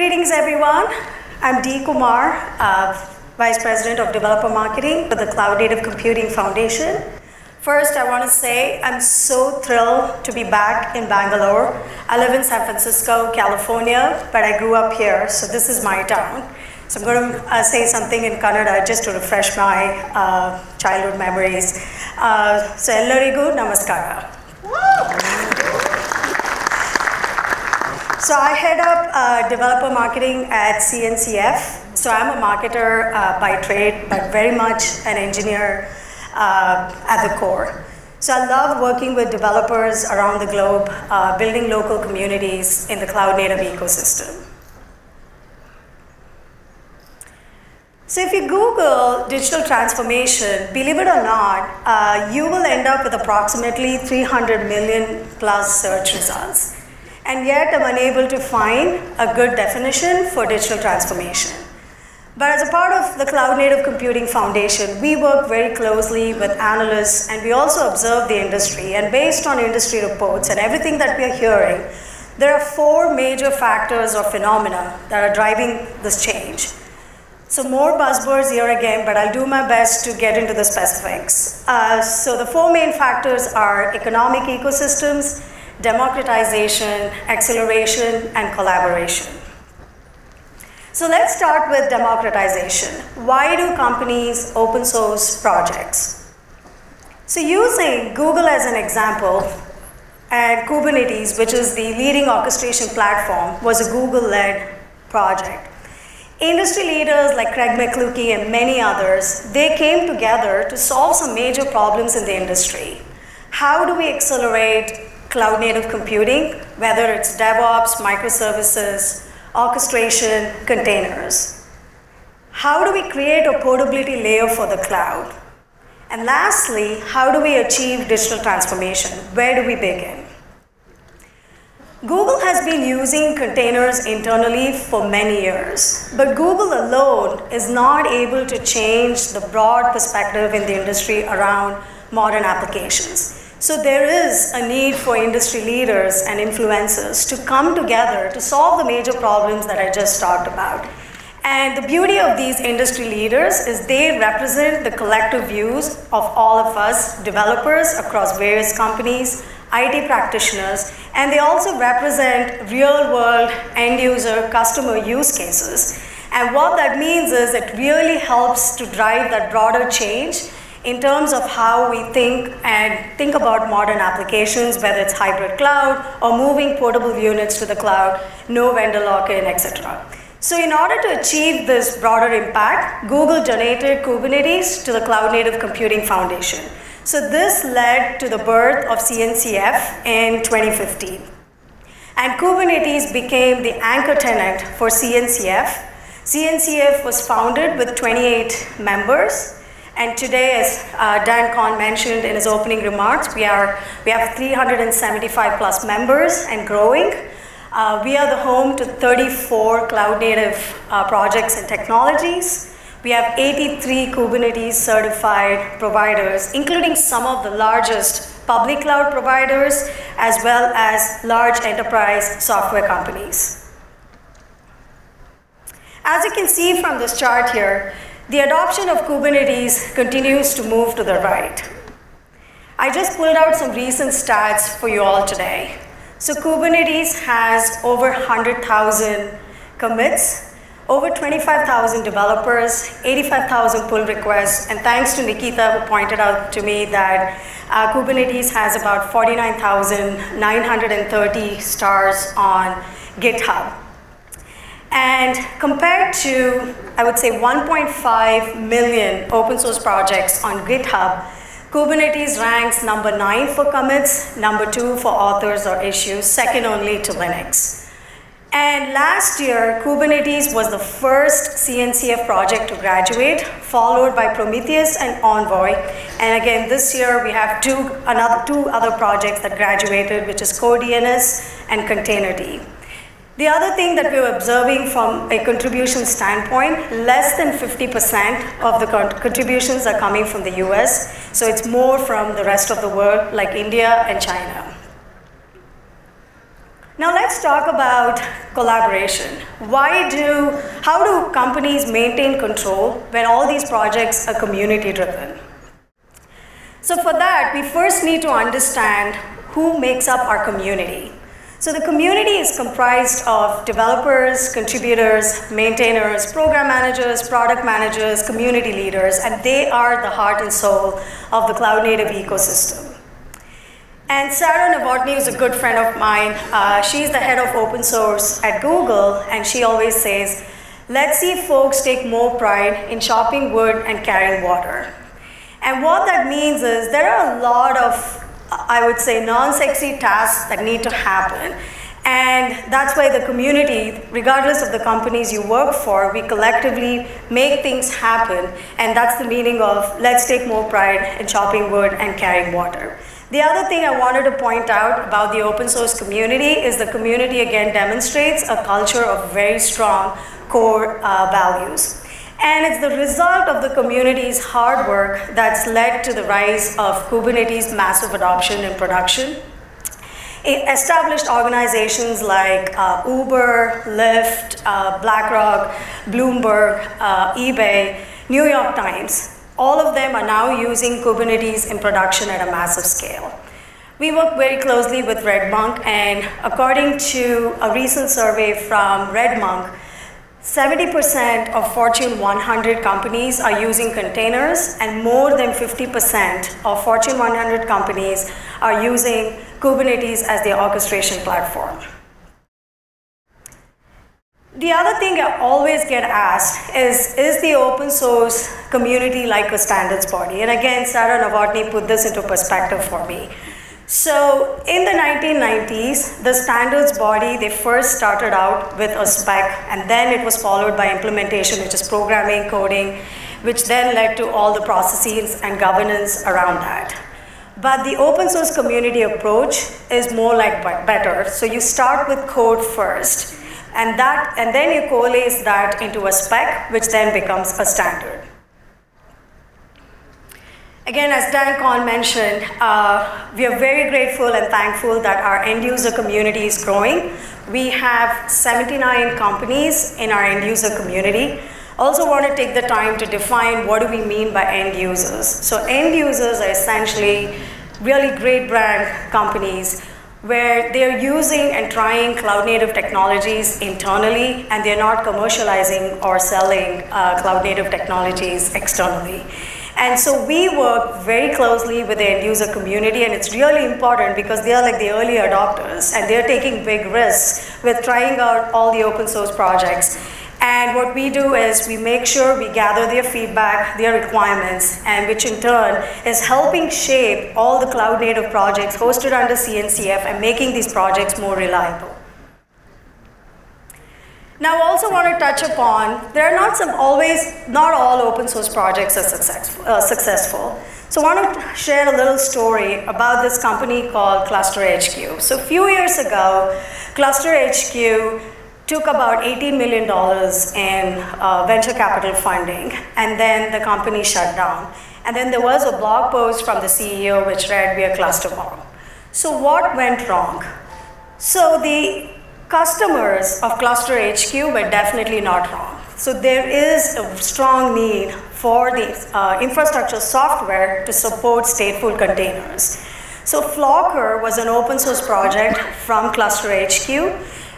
Greetings, everyone. I'm Dee Kumar, uh, Vice President of Developer Marketing for the Cloud Native Computing Foundation. First, I want to say I'm so thrilled to be back in Bangalore. I live in San Francisco, California, but I grew up here, so this is my town. So I'm going to uh, say something in Kannada just to refresh my uh, childhood memories. Uh, so, Ellarigu Namaskara. So I head up uh, developer marketing at CNCF. So I'm a marketer uh, by trade, but very much an engineer uh, at the core. So I love working with developers around the globe, uh, building local communities in the cloud native ecosystem. So if you Google digital transformation, believe it or not, uh, you will end up with approximately 300 million plus search results. And yet I'm unable to find a good definition for digital transformation. But as a part of the Cloud Native Computing Foundation, we work very closely with analysts and we also observe the industry. And based on industry reports and everything that we are hearing, there are four major factors or phenomena that are driving this change. So more buzzwords here again, but I'll do my best to get into the specifics. Uh, so the four main factors are economic ecosystems, democratization, acceleration, and collaboration. So let's start with democratization. Why do companies open source projects? So using Google as an example, and Kubernetes, which is the leading orchestration platform, was a Google-led project. Industry leaders like Craig McLuckie and many others, they came together to solve some major problems in the industry. How do we accelerate cloud native computing, whether it's DevOps, microservices, orchestration, containers? How do we create a portability layer for the cloud? And lastly, how do we achieve digital transformation? Where do we begin? Google has been using containers internally for many years, but Google alone is not able to change the broad perspective in the industry around modern applications. So there is a need for industry leaders and influencers to come together to solve the major problems that I just talked about. And the beauty of these industry leaders is they represent the collective views of all of us developers across various companies, IT practitioners, and they also represent real world end user customer use cases. And what that means is it really helps to drive that broader change in terms of how we think and think about modern applications, whether it's hybrid cloud or moving portable units to the cloud, no vendor lock-in, etc. So in order to achieve this broader impact, Google donated Kubernetes to the Cloud Native Computing Foundation. So this led to the birth of CNCF in 2015. And Kubernetes became the anchor tenant for CNCF. CNCF was founded with 28 members. And today, as uh, Dan Kohn mentioned in his opening remarks, we, are, we have 375 plus members and growing. Uh, we are the home to 34 cloud native uh, projects and technologies. We have 83 Kubernetes certified providers, including some of the largest public cloud providers, as well as large enterprise software companies. As you can see from this chart here, the adoption of Kubernetes continues to move to the right. I just pulled out some recent stats for you all today. So Kubernetes has over 100,000 commits, over 25,000 developers, 85,000 pull requests, and thanks to Nikita who pointed out to me that uh, Kubernetes has about 49,930 stars on GitHub. And compared to, I would say, 1.5 million open source projects on GitHub, Kubernetes ranks number nine for commits, number two for authors or issues, second only to Linux. And last year, Kubernetes was the first CNCF project to graduate, followed by Prometheus and Envoy. And again, this year we have two, another, two other projects that graduated, which is CoreDNS and Containerd. The other thing that we're observing from a contribution standpoint, less than 50% of the contributions are coming from the US, so it's more from the rest of the world, like India and China. Now let's talk about collaboration. Why do, how do companies maintain control when all these projects are community driven? So for that, we first need to understand who makes up our community. So the community is comprised of developers, contributors, maintainers, program managers, product managers, community leaders, and they are the heart and soul of the cloud native ecosystem. And Sarah Novotny is a good friend of mine. Uh, she's the head of open source at Google, and she always says, let's see folks take more pride in chopping wood and carrying water. And what that means is there are a lot of I would say, non-sexy tasks that need to happen. And that's why the community, regardless of the companies you work for, we collectively make things happen. And that's the meaning of let's take more pride in chopping wood and carrying water. The other thing I wanted to point out about the open source community is the community again demonstrates a culture of very strong core uh, values. And it's the result of the community's hard work that's led to the rise of Kubernetes massive adoption in production. It established organizations like uh, Uber, Lyft, uh, BlackRock, Bloomberg, uh, eBay, New York Times. All of them are now using Kubernetes in production at a massive scale. We work very closely with RedMonk, and according to a recent survey from RedMonk, 70% of Fortune 100 companies are using containers and more than 50% of Fortune 100 companies are using Kubernetes as their orchestration platform. The other thing I always get asked is, is the open source community like a standards body? And again, Sarah Novotny put this into perspective for me. So in the 1990s, the standards body, they first started out with a spec and then it was followed by implementation, which is programming, coding, which then led to all the processes and governance around that. But the open source community approach is more like better. So you start with code first and, that, and then you coalesce that into a spec, which then becomes a standard. Again, as Dan Kohn mentioned, uh, we are very grateful and thankful that our end user community is growing. We have 79 companies in our end user community. Also want to take the time to define what do we mean by end users. So end users are essentially really great brand companies where they're using and trying cloud native technologies internally and they're not commercializing or selling uh, cloud native technologies externally. And so we work very closely with the end user community and it's really important because they are like the early adopters and they're taking big risks with trying out all the open source projects. And what we do is we make sure we gather their feedback, their requirements, and which in turn is helping shape all the cloud native projects hosted under CNCF and making these projects more reliable. Now, I also want to touch upon, there are not some always, not all open source projects are successful. Uh, successful. So I want to share a little story about this company called Cluster HQ. So a few years ago, Cluster HQ took about $18 million in uh, venture capital funding, and then the company shut down. And then there was a blog post from the CEO which read, we are cluster bomb. So what went wrong? So the Customers of Cluster HQ were definitely not wrong. So there is a strong need for the uh, infrastructure software to support stateful containers. So Flocker was an open source project from Cluster HQ,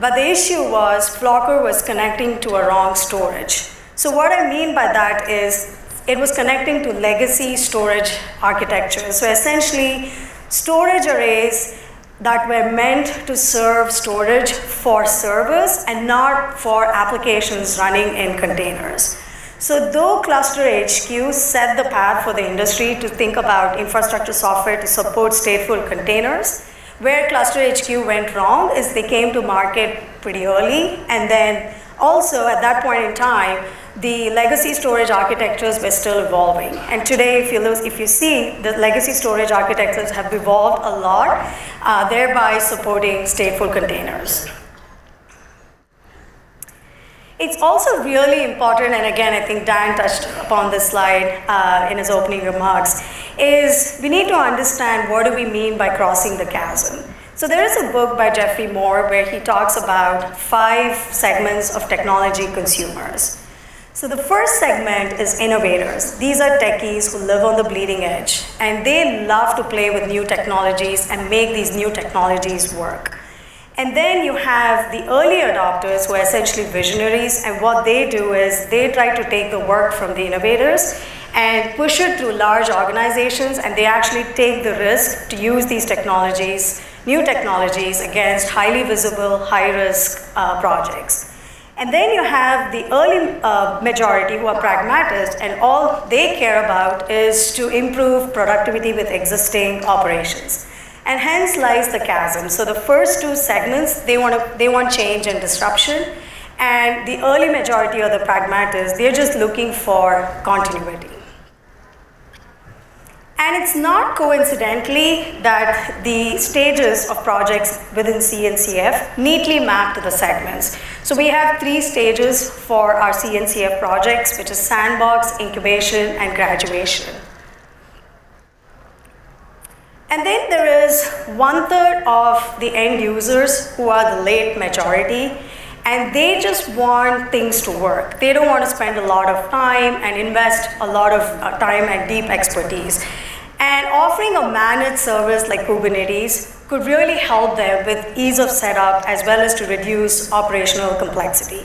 but the issue was Flocker was connecting to a wrong storage. So what I mean by that is it was connecting to legacy storage architecture. So essentially, storage arrays that were meant to serve storage for servers and not for applications running in containers. So though Cluster HQ set the path for the industry to think about infrastructure software to support stateful containers, where Cluster HQ went wrong is they came to market pretty early and then also at that point in time, the legacy storage architectures were still evolving. And today, if you, if you see, the legacy storage architectures have evolved a lot, uh, thereby supporting stateful containers. It's also really important, and again, I think Dan touched upon this slide uh, in his opening remarks, is we need to understand what do we mean by crossing the chasm. So there is a book by Geoffrey Moore where he talks about five segments of technology consumers. So the first segment is innovators. These are techies who live on the bleeding edge and they love to play with new technologies and make these new technologies work. And then you have the early adopters who are essentially visionaries and what they do is they try to take the work from the innovators and push it through large organizations and they actually take the risk to use these technologies new technologies against highly visible, high risk uh, projects. And then you have the early uh, majority who are pragmatists and all they care about is to improve productivity with existing operations. And hence lies the chasm. So the first two segments, they want, to, they want change and disruption. And the early majority or the pragmatists, they're just looking for continuity. And it's not coincidentally that the stages of projects within CNCF neatly map to the segments. So we have three stages for our CNCF projects, which is sandbox, incubation, and graduation. And then there is one third of the end users who are the late majority, and they just want things to work. They don't want to spend a lot of time and invest a lot of uh, time and deep expertise. And offering a managed service like Kubernetes could really help them with ease of setup as well as to reduce operational complexity.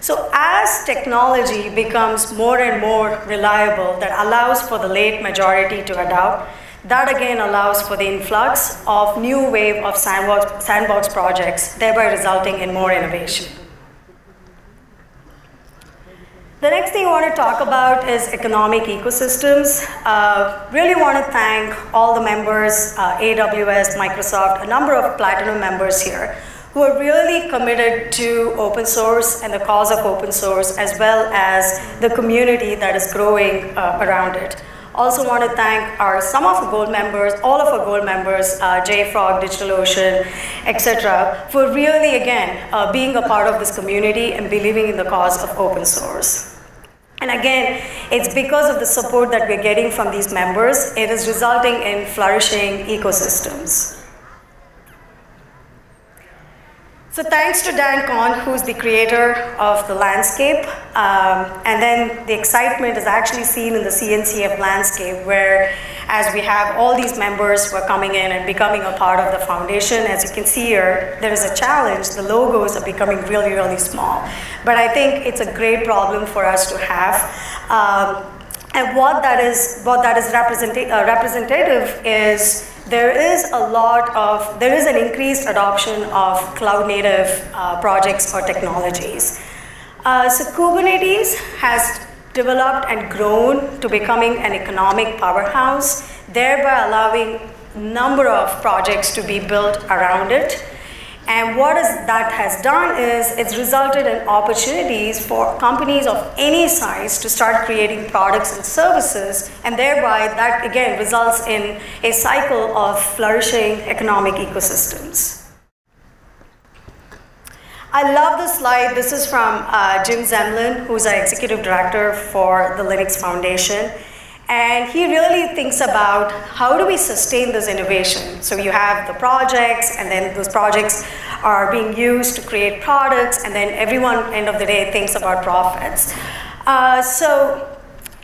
So as technology becomes more and more reliable that allows for the late majority to adopt, that again allows for the influx of new wave of sandbox, sandbox projects, thereby resulting in more innovation. The next thing I want to talk about is economic ecosystems. Uh, really want to thank all the members, uh, AWS, Microsoft, a number of platinum members here who are really committed to open source and the cause of open source as well as the community that is growing uh, around it. Also want to thank our some of our gold members, all of our gold members, uh, JFrog, DigitalOcean, etc., for really again uh, being a part of this community and believing in the cause of open source. And again, it's because of the support that we're getting from these members, it is resulting in flourishing ecosystems. So thanks to Dan Kohn, who's the creator of the landscape, um, and then the excitement is actually seen in the CNCF landscape where as we have all these members who are coming in and becoming a part of the foundation, as you can see here, there is a challenge. The logos are becoming really, really small. But I think it's a great problem for us to have. Um, and what that is, what that is uh, representative is there is a lot of, there is an increased adoption of cloud native uh, projects or technologies. Uh, so Kubernetes has developed and grown to becoming an economic powerhouse, thereby allowing number of projects to be built around it. And what is, that has done is it's resulted in opportunities for companies of any size to start creating products and services, and thereby that again results in a cycle of flourishing economic ecosystems. I love this slide. This is from uh, Jim Zemlin, who's our executive director for the Linux Foundation. And he really thinks about how do we sustain this innovation. So you have the projects, and then those projects are being used to create products, and then everyone, end of the day, thinks about profits. Uh, so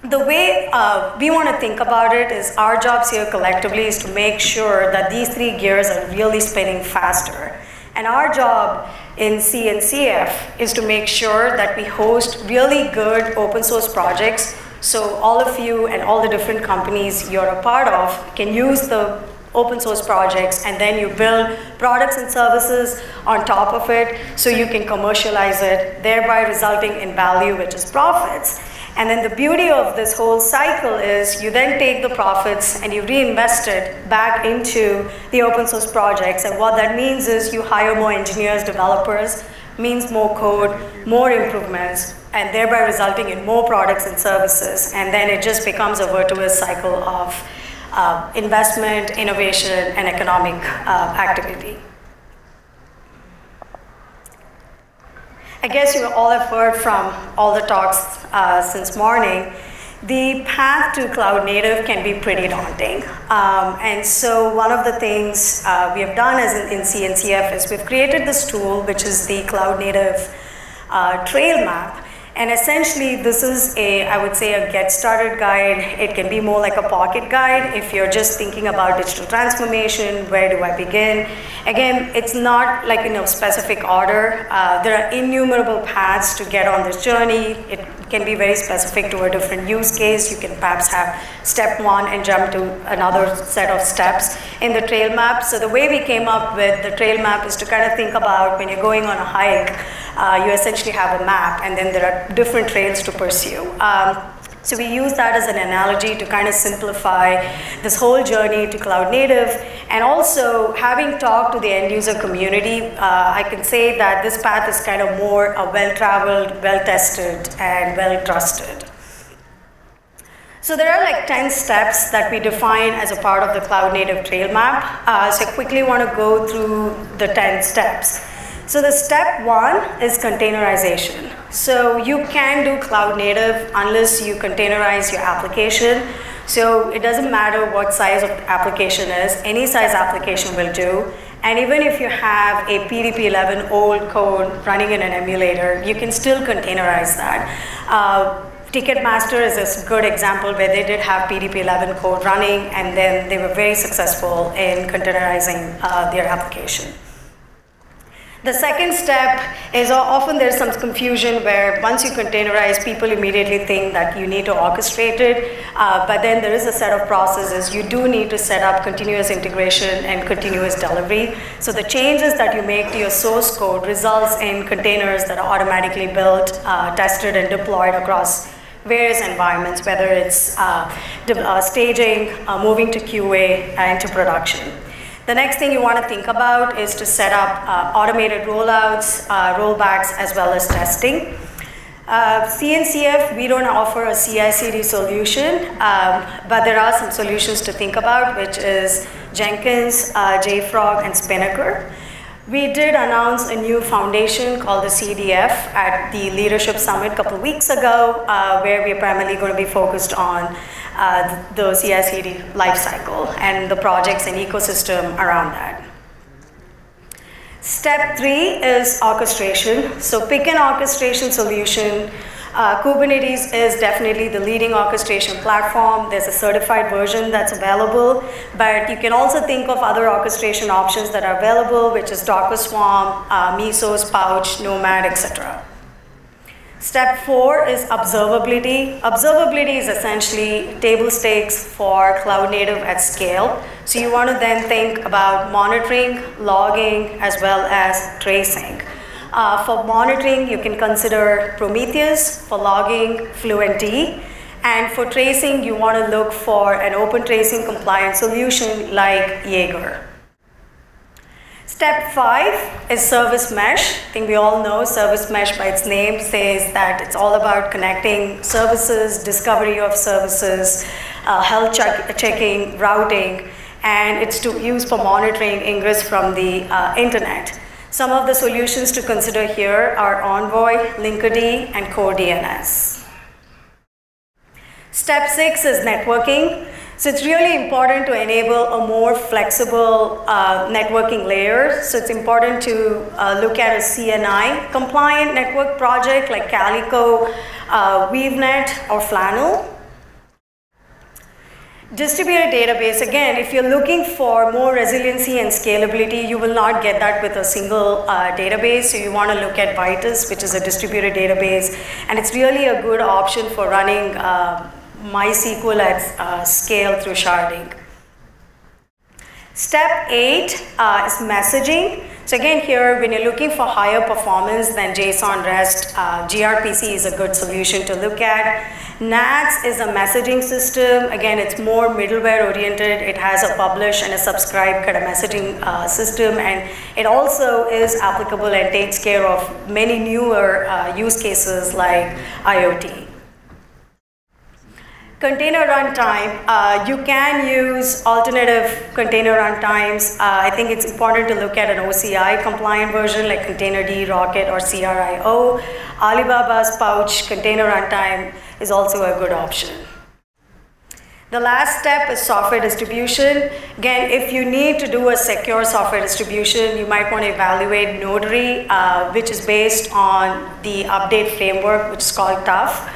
the way uh, we want to think about it is our jobs here collectively is to make sure that these three gears are really spinning faster. And our job in CNCF is to make sure that we host really good open source projects so all of you and all the different companies you're a part of can use the open source projects and then you build products and services on top of it so you can commercialize it, thereby resulting in value, which is profits. And then the beauty of this whole cycle is you then take the profits and you reinvest it back into the open source projects. And what that means is you hire more engineers, developers, means more code, more improvements, and thereby resulting in more products and services. And then it just becomes a virtuous cycle of uh, investment, innovation, and economic uh, activity. I guess you all have heard from all the talks uh, since morning the path to cloud native can be pretty daunting. Um, and so one of the things uh, we have done as in, in, CNCF is we've created this tool, which is the cloud native uh, trail map. And essentially, this is a, I would say, a get started guide. It can be more like a pocket guide if you're just thinking about digital transformation. Where do I begin? Again, it's not like in a specific order. Uh, there are innumerable paths to get on this journey. It can be very specific to a different use case. You can perhaps have step one and jump to another set of steps in the trail map. So the way we came up with the trail map is to kind of think about when you're going on a hike, uh, you essentially have a map and then there are different trails to pursue. Um, so we use that as an analogy to kind of simplify this whole journey to cloud native. And also, having talked to the end user community, uh, I can say that this path is kind of more uh, well traveled, well tested, and well trusted. So there are like 10 steps that we define as a part of the cloud native trail map. Uh, so I quickly want to go through the 10 steps. So the step one is containerization. So you can do cloud native unless you containerize your application. So it doesn't matter what size of application is, any size application will do. And even if you have a PDP-11 old code running in an emulator, you can still containerize that. Uh, Ticketmaster is a good example where they did have PDP-11 code running and then they were very successful in containerizing uh, their application. The second step is often there's some confusion where once you containerize, people immediately think that you need to orchestrate it, uh, but then there is a set of processes. You do need to set up continuous integration and continuous delivery. So the changes that you make to your source code results in containers that are automatically built, uh, tested, and deployed across various environments, whether it's uh, uh staging, uh, moving to QA, and to production. The next thing you want to think about is to set up uh, automated rollouts, uh, rollbacks, as well as testing. Uh, CNCF, we don't offer a CI/CD solution, um, but there are some solutions to think about, which is Jenkins, uh, JFrog, and Spinnaker. We did announce a new foundation called the CDF at the Leadership Summit a couple of weeks ago, uh, where we're primarily going to be focused on uh, the CI/CD lifecycle and the projects and ecosystem around that. Step three is orchestration. So pick an orchestration solution. Uh, Kubernetes is definitely the leading orchestration platform. There's a certified version that's available, but you can also think of other orchestration options that are available, which is Docker Swarm, uh, Mesos, Pouch, Nomad, etc. Step four is observability. Observability is essentially table stakes for cloud native at scale. So you want to then think about monitoring, logging, as well as tracing. Uh, for monitoring, you can consider Prometheus. For logging, Fluentd. And for tracing, you want to look for an open tracing compliant solution like Jaeger. Step five is service mesh. I think we all know service mesh by its name says that it's all about connecting services, discovery of services, uh, health check checking, routing, and it's to use for monitoring ingress from the uh, internet. Some of the solutions to consider here are Envoy, Linkerd, and CoreDNS. Step six is networking. So it's really important to enable a more flexible uh, networking layer. So it's important to uh, look at a CNI compliant network project like Calico, uh, WeaveNet, or Flannel. Distributed database, again, if you're looking for more resiliency and scalability, you will not get that with a single uh, database. So you want to look at Vitess, which is a distributed database. And it's really a good option for running uh, MySQL at uh, scale through sharding. Step eight uh, is messaging. So again here, when you're looking for higher performance than JSON REST, uh, gRPC is a good solution to look at. NATS is a messaging system. Again, it's more middleware oriented. It has a publish and a subscribe kind of messaging uh, system. And it also is applicable and takes care of many newer uh, use cases like IoT. Container runtime, uh, you can use alternative container runtimes. Uh, I think it's important to look at an OCI compliant version like Containerd, Rocket, or CRI-O. Alibaba's pouch container runtime is also a good option. The last step is software distribution. Again, if you need to do a secure software distribution, you might want to evaluate Notary, uh, which is based on the update framework, which is called TUF.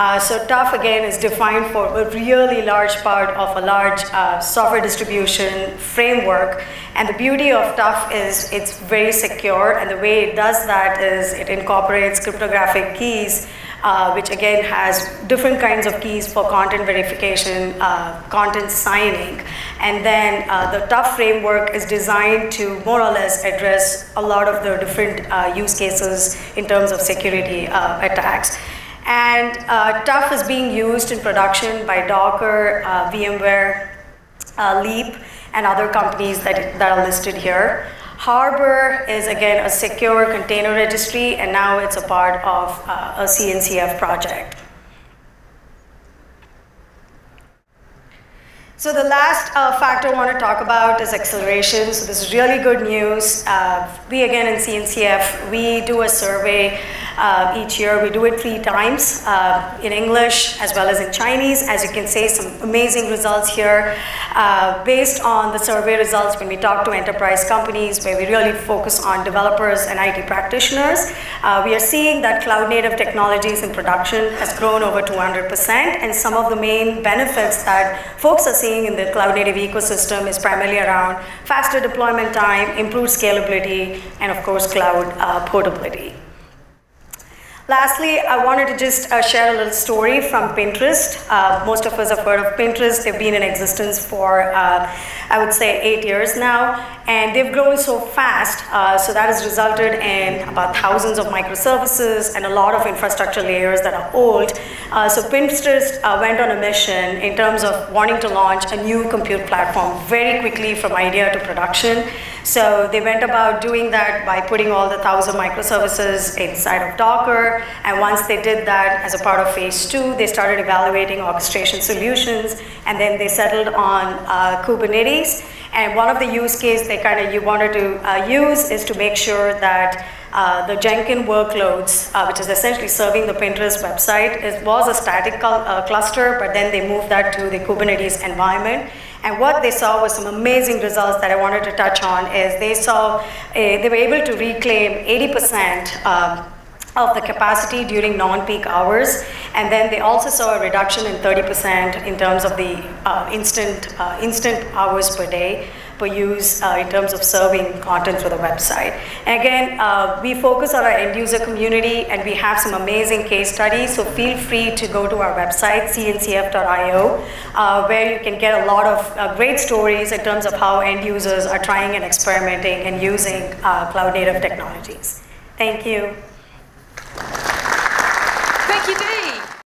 Uh, so TUF again is defined for a really large part of a large uh, software distribution framework. And the beauty of TUF is it's very secure and the way it does that is it incorporates cryptographic keys uh, which again has different kinds of keys for content verification, uh, content signing. And then uh, the TUF framework is designed to more or less address a lot of the different uh, use cases in terms of security uh, attacks. And uh, TUF is being used in production by Docker, uh, VMware, uh, Leap, and other companies that, that are listed here. Harbor is again a secure container registry, and now it's a part of uh, a CNCF project. So the last uh, factor I want to talk about is acceleration. So this is really good news. Uh, we again in CNCF, we do a survey uh, each year. We do it three times uh, in English as well as in Chinese. As you can see, some amazing results here. Uh, based on the survey results, when we talk to enterprise companies, where we really focus on developers and IT practitioners, uh, we are seeing that cloud native technologies in production has grown over 200%. And some of the main benefits that folks are seeing in the cloud native ecosystem is primarily around faster deployment time, improved scalability, and of course, cloud uh, portability. Lastly, I wanted to just uh, share a little story from Pinterest. Uh, most of us have heard of Pinterest. They've been in existence for, uh, I would say, eight years now, and they've grown so fast. Uh, so that has resulted in about thousands of microservices and a lot of infrastructure layers that are old. Uh, so Pinterest uh, went on a mission in terms of wanting to launch a new compute platform very quickly from idea to production. So they went about doing that by putting all the thousand microservices inside of Docker. And once they did that as a part of phase two, they started evaluating orchestration solutions. And then they settled on uh, Kubernetes. And one of the use case they kind of you wanted to uh, use is to make sure that uh, the Jenkins workloads, uh, which is essentially serving the Pinterest website, it was a static uh, cluster, but then they moved that to the Kubernetes environment. And what they saw was some amazing results that I wanted to touch on is they saw, a, they were able to reclaim 80% um, of the capacity during non-peak hours. And then they also saw a reduction in 30% in terms of the uh, instant, uh, instant hours per day per use uh, in terms of serving content for the website. And again, uh, we focus on our end user community and we have some amazing case studies. So feel free to go to our website, cncf.io, uh, where you can get a lot of uh, great stories in terms of how end users are trying and experimenting and using cloud native technologies. Thank you.